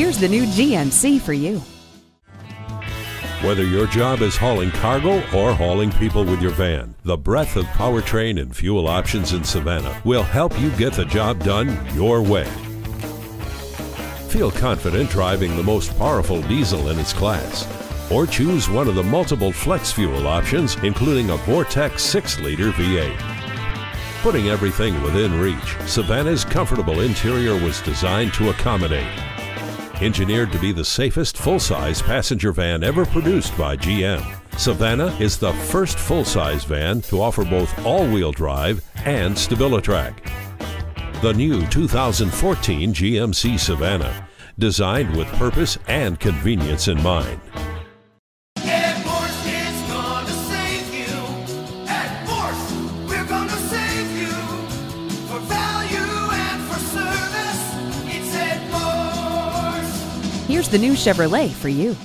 Here's the new GMC for you. Whether your job is hauling cargo or hauling people with your van, the breadth of powertrain and fuel options in Savana will help you get the job done your way. Feel confident driving the most powerful diesel in its class. Or choose one of the multiple flex fuel options, including a Vortec 6 liter V8. Putting everything within reach, Savana's comfortable interior was designed to accommodate. Engineered to be the safest full size passenger van ever produced by GM, Savana is the first full size van to offer both all wheel drive and StabiliTrak. The new 2014 GMC Savana, designed with purpose and convenience in mind. Here's the new Chevrolet for you.